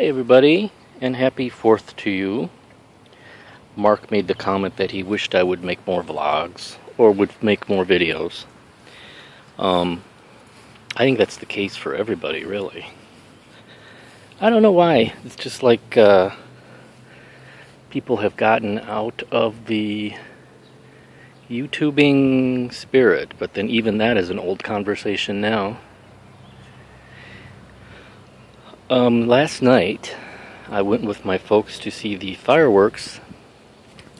Hi, everybody, and happy 4th to you. Mark made the comment that he wished I would make more vlogs or would make more videos. Um, I think that's the case for everybody, really. I don't know why. It's just like uh, people have gotten out of the YouTubing spirit, but then even that is an old conversation now. Um, last night, I went with my folks to see the fireworks.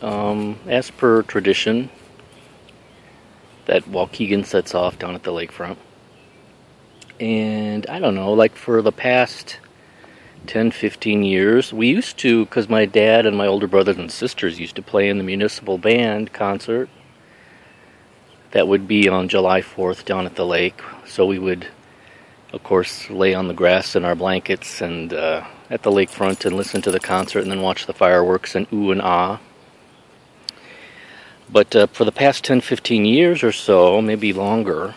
Um, as per tradition, that Waukegan sets off down at the lakefront. And I don't know, like for the past 10, 15 years, we used to, because my dad and my older brothers and sisters used to play in the municipal band concert that would be on July 4th down at the lake. So we would of course, lay on the grass in our blankets and uh, at the lakefront and listen to the concert and then watch the fireworks and ooh and ah. But uh, for the past 10, 15 years or so, maybe longer,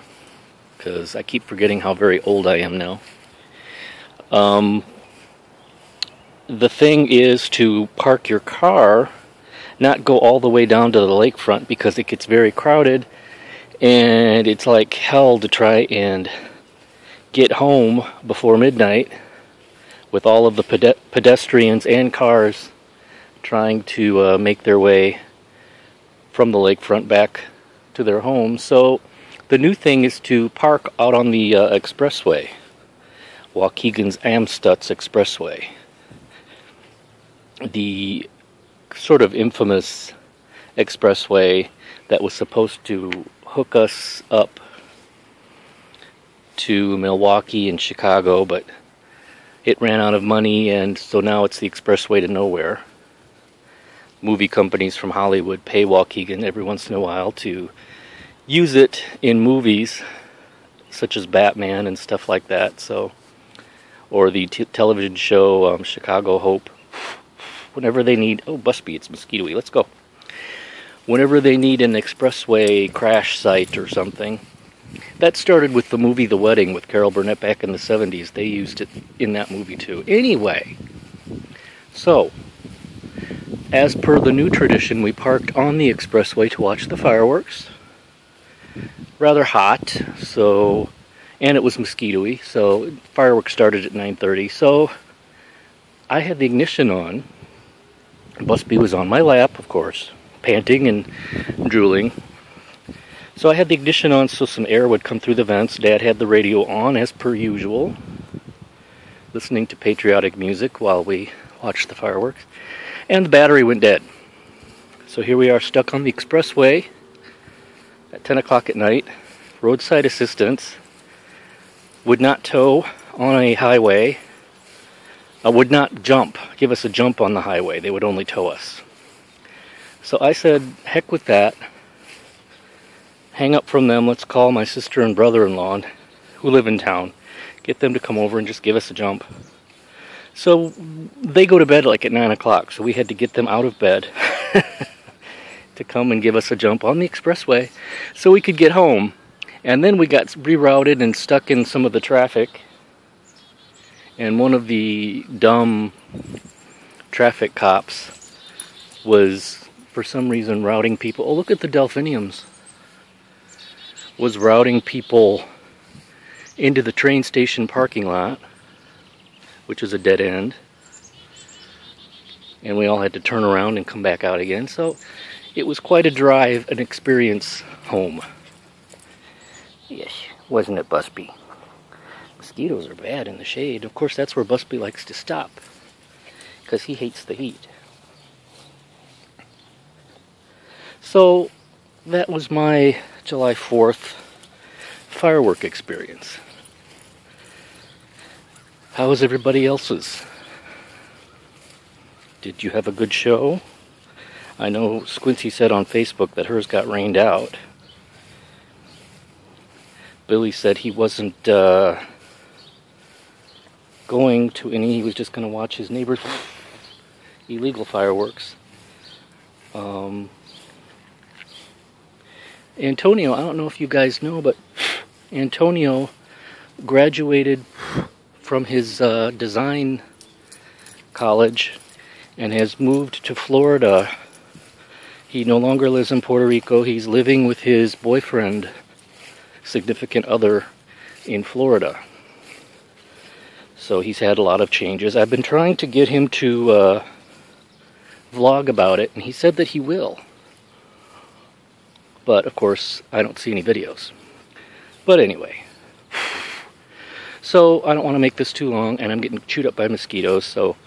because I keep forgetting how very old I am now, um, the thing is to park your car, not go all the way down to the lakefront because it gets very crowded and it's like hell to try and get home before midnight with all of the ped- pedestrians and cars trying to uh, make their way from the lakefront back to their homes. So the new thing is to park out on the uh, expressway, Waukegan's Amstutz Expressway. The sort of infamous expressway that was supposed to hook us up to Milwaukee and Chicago, but it ran out of money, and so now it's the expressway to nowhere. Movie companies from Hollywood pay Waukegan every once in a while to use it in movies, such as Batman and stuff like that. So, or the t- television show um, Chicago Hope. Whenever they need, oh, Busby, it's mosquitoy. Let's go. Whenever they need an expressway crash site or something, that started with the movie The Wedding with Carol Burnett back in the 70s. They used it in that movie too. Anyway, so as per the new tradition, we parked on the expressway to watch the fireworks. Rather hot, so and it was mosquitoy, so fireworks started at 9:30. So I had the ignition on. Busby was on my lap, of course, panting and drooling. So I had the ignition on so some air would come through the vents. Dad had the radio on as per usual, listening to patriotic music while we watched the fireworks. And the battery went dead. So here we are stuck on the expressway at 10 o'clock at night. Roadside assistance would not tow on a highway, uh, would not jump, give us a jump on the highway. They would only tow us. So I said, heck with that hang up from them. Let's call my sister and brother in law who live in town. Get them to come over and just give us a jump. So they go to bed like at 9 o'clock, so we had to get them out of bed to come and give us a jump on the expressway so we could get home. And then we got rerouted and stuck in some of the traffic. And one of the dumb traffic cops was, for some reason, routing people. Oh, look at the delphiniums was routing people into the train station parking lot, which is a dead end. And we all had to turn around and come back out again. So it was quite a drive, an experience home. Yes, wasn't it, Busby? Mosquitoes are bad in the shade. Of course, that's where Busby likes to stop because he hates the heat. So that was my July 4th firework experience. How was everybody else's? Did you have a good show? I know Squincy said on Facebook that hers got rained out. Billy said he wasn't uh, going to any, he was just going to watch his neighbor's illegal fireworks. Um, Antonio, I don't know if you guys know, but Antonio graduated from his uh, design college and has moved to Florida. He no longer lives in Puerto Rico. He's living with his boyfriend, significant other, in Florida. So he's had a lot of changes. I've been trying to get him to uh, vlog about it, and he said that he will. But of course, I don't see any videos. But anyway. So I don't want to make this too long, and I'm getting chewed up by mosquitoes. So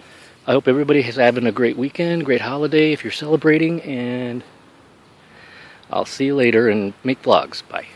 I hope everybody has having a great weekend, great holiday if you're celebrating, and I'll see you later and make vlogs. Bye.